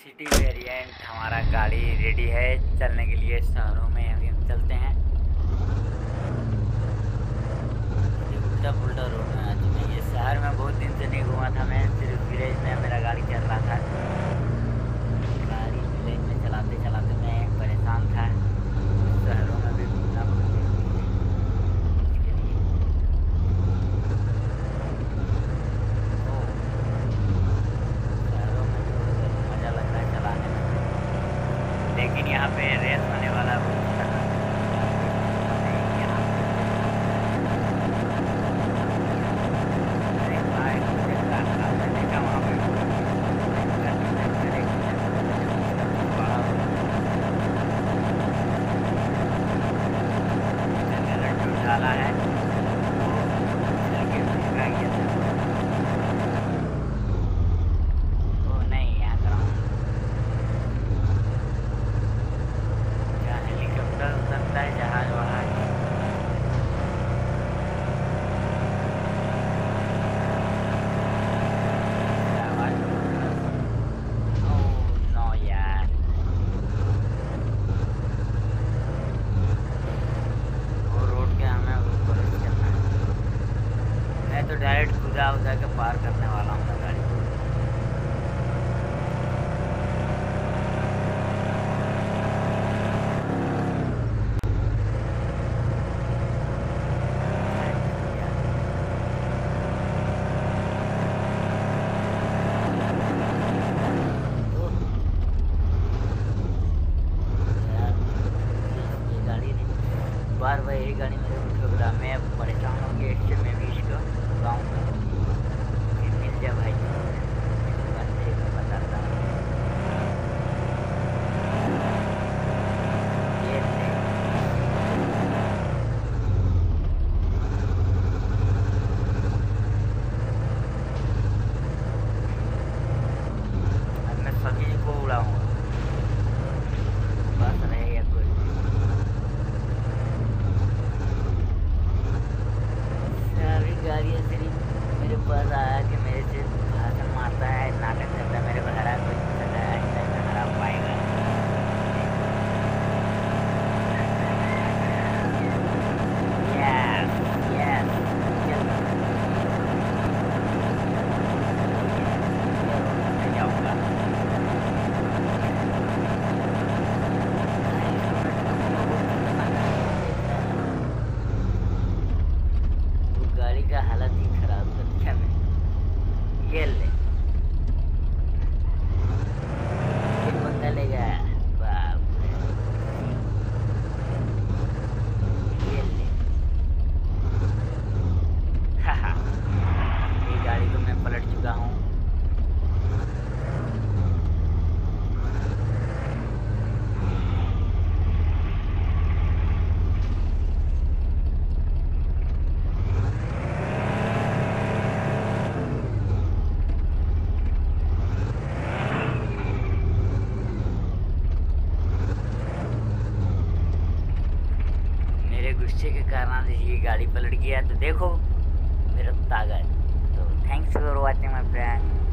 City variant हमारा गाड़ी ready है चलने के लिए शहरों में अभी हम चलते हैं उल्टा पुल्टा रोड में आ चुके हैं ये शहर में बहुत दिन से नहीं घूमा था मैं सिर्फ़ विलेज में मेरा गाड़ी चल रहा था गाड़ी विलेज में चलाते चलाते मैं परेशान था शहरों में भी घूमना बहुत ज़रूरी है इसके लिए तो शहरों में भी बहुत मज़ा लग रहा है चलाने में लेकिन यहाँ पे रेस होने वाला है। बहुत डायरेक्ट खुदा उदा के पार करने वाला हूँ मैं गाड़ी। बार बार यही गाड़ी मेरे को ठोक रहा मैं परेशान हो गया इससे मैं भी इसको गाँव में मिल जा भाई बंदे को बताता हूँ ये ले। अब मैं सभी को उड़ाऊँगा बस रहे या कोई गाड़ियाँ सिर्फ़ मेरे पास आया कि मेरे से भाषण मारता है नाटक गाड़ी का हालत ही खराब कर दिया मैं ये ले एक बंदा ले गया बाप रे। ये ले हाहा ये गाड़ी को मैं पलट चुका हूँ मेरे के कारण ये गाड़ी पलट गया तो देखो, मेरा ताकत तो thanks for watching my friend